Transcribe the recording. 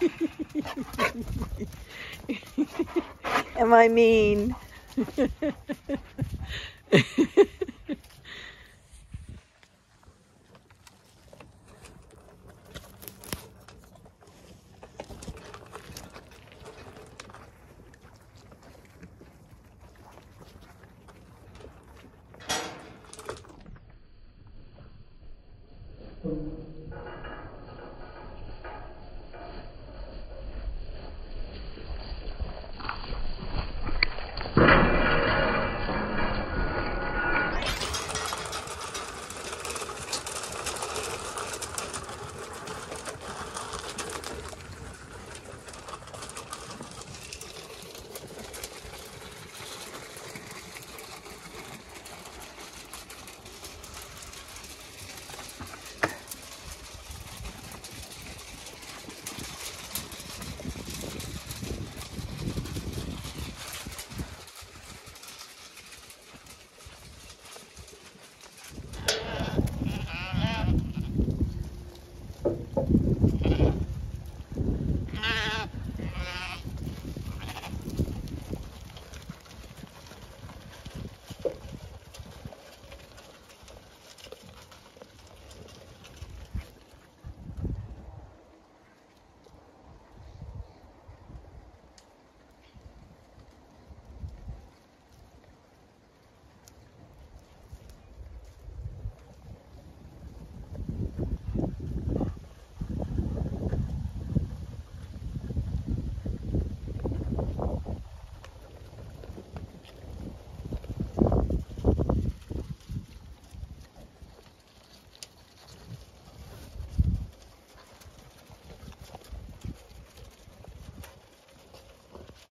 Am I mean?